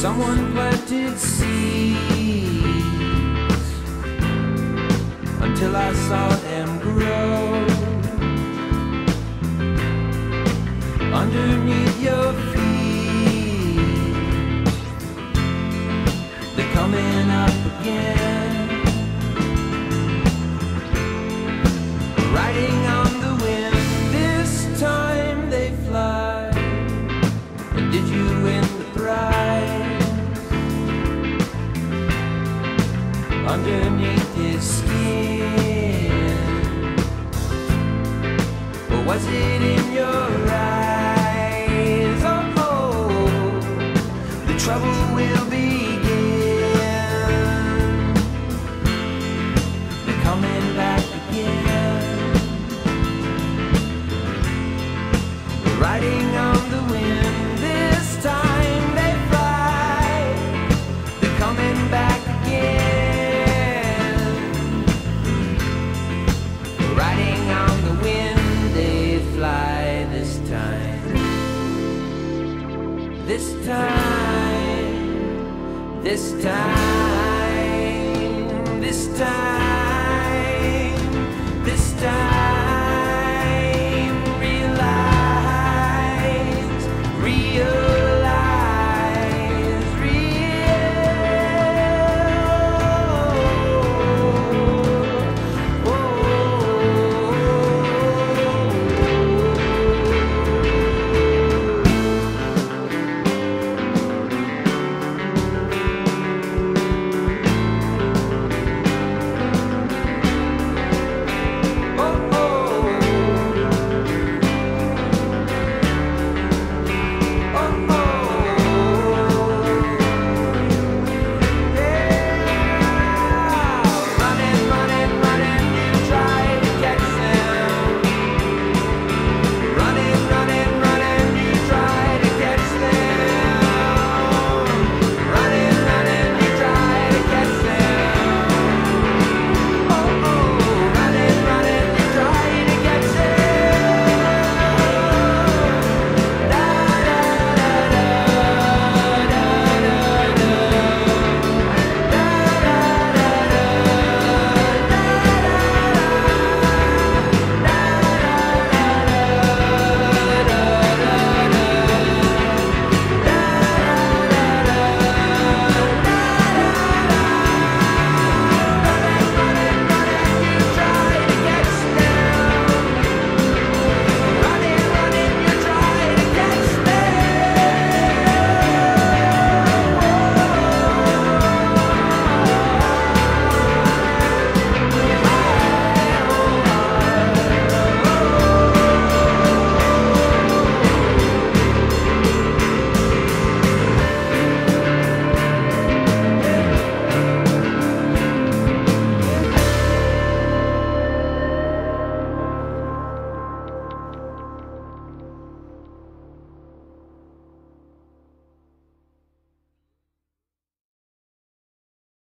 Someone planted seeds until I saw them grow underneath your feet. They're coming up again, riding on the wind. This time they fly. And did you Underneath his skin, or was it in your eyes? Oh, oh the trouble will begin. They're coming back again. Riding This time, this time, this time, this time.